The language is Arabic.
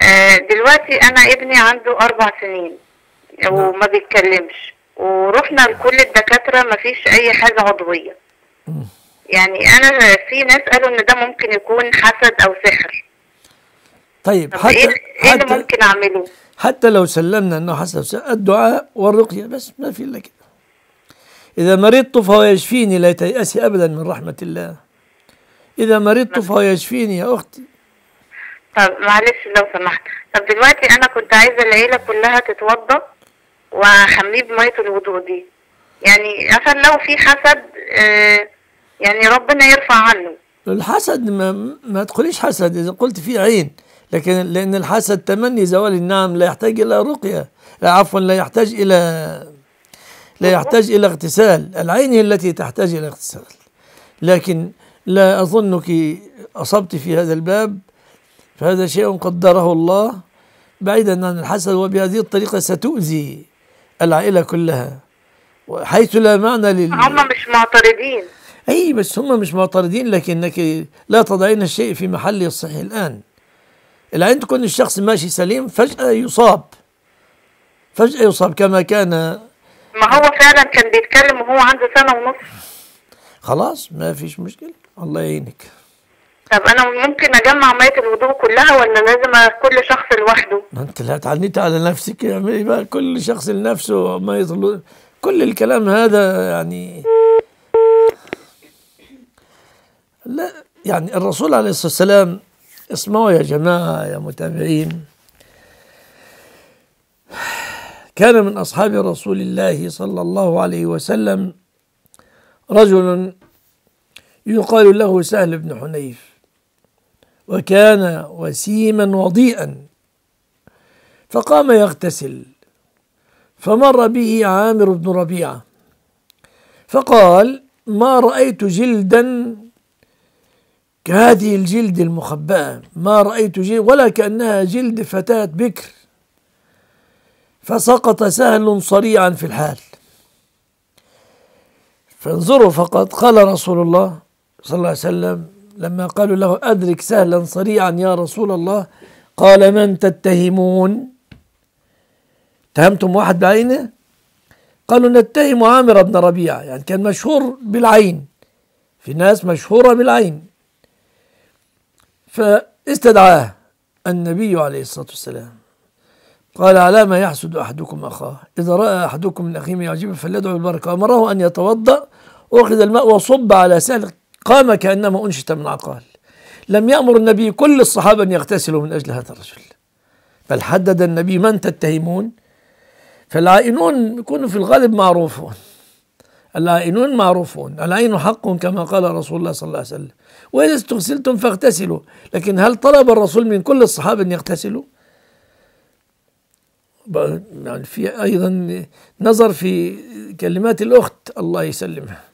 آه، دلوقتي أنا ابني عنده أربع سنين وما بيتكلمش. ورحنا لكل الدكاترة مفيش أي حاجة عضوية. يعني أنا في ناس قالوا إن ده ممكن يكون حسد أو سحر. طيب حتى إيه اللي حتى ممكن أعمله؟ حتى لو سلمنا إنه حسب الدعاء والرقية بس ما في إلا كده. إذا مرضت فهو يشفيني لا تيأسي ابدا من رحمة الله. إذا مرضت فهو يشفيني يا أختي. طب معلش لو سمحت. طب دلوقتي أنا كنت عايزة العيلة كلها تتوضى واحميه بمية الوضوء دي. يعني عشان لو في حسد آه، يعني ربنا يرفع عنه. الحسد ما, ما تقوليش حسد إذا قلت في عين. لكن لأن الحسد تمني زوال النعم لا يحتاج إلى رقية لا عفوا لا يحتاج إلى لا يحتاج إلى اغتسال. العين هي التي تحتاج إلى اغتسال. لكن لا أظنك أصبت في هذا الباب فهذا شيء قدره الله بعيدا عن الحسد وبهذه الطريقة ستؤذي العائلة كلها. حيث لا معنى لل هم مش معترضين. أي بس هم مش معترضين لكنك لا تضعين الشيء في محله الصحيح. الآن العين تكون الشخص ماشي سليم فجأة يصاب. فجأة يصاب كما كان. ما هو فعلا كان بيتكلم وهو عنده سنة ونص. خلاص ما فيش مشكلة. الله يعينك. طب أنا ممكن أجمع مية الوضوء كلها ولا لازم كل شخص لوحده؟ ما أنت لا تعنيت على نفسك اعملي بقى. كل شخص لنفسه ما يطلب كل الكلام هذا يعني لا يعني الرسول عليه الصلاة والسلام اسمعوا يا جماعة يا متابعين. كان من أصحاب رسول الله صلى الله عليه وسلم رجل يقال له سهل بن حنيف. وكان وسيما وضيئا. فقام يغتسل فمر به عامر بن ربيعة فقال ما رأيت جلدا كهذه الجلد المخبأة ما رأيت جلد ولا كأنها جلد فتاة بكر. فسقط سهل صريعا في الحال. فانظروا فقط قال رسول الله صلى الله عليه وسلم لما قالوا له أدرك سهلا صريعا يا رسول الله قال من تتهمون؟ اتهمتم واحد بعينه؟ قالوا نتهم عامر بن ربيعة يعني كان مشهور بالعين في ناس مشهورة بالعين. فاستدعاه النبي عليه الصلاة والسلام. قال على ما يحسد أحدكم أخاه؟ إذا رأى أحدكم من أخيه يعجبه فليدعو بالبركة أمره أن يتوضأ وأخذ الماء وصب على سهل قام كأنما أنشت من عقال. لم يأمر النبي كل الصحابة أن يغتسلوا من أجل هذا الرجل. بل حدد النبي من تتهمون؟ فالعائنون يكونوا في الغالب معروفون. العائنون معروفون. العين حق كما قال رسول الله صلى الله عليه وسلم. وإذا استغسلتم فاغتسلوا. لكن هل طلب الرسول من كل الصحابة أن يغتسلوا؟ يعني في أيضا نظر في كلمات الأخت الله يسلمها.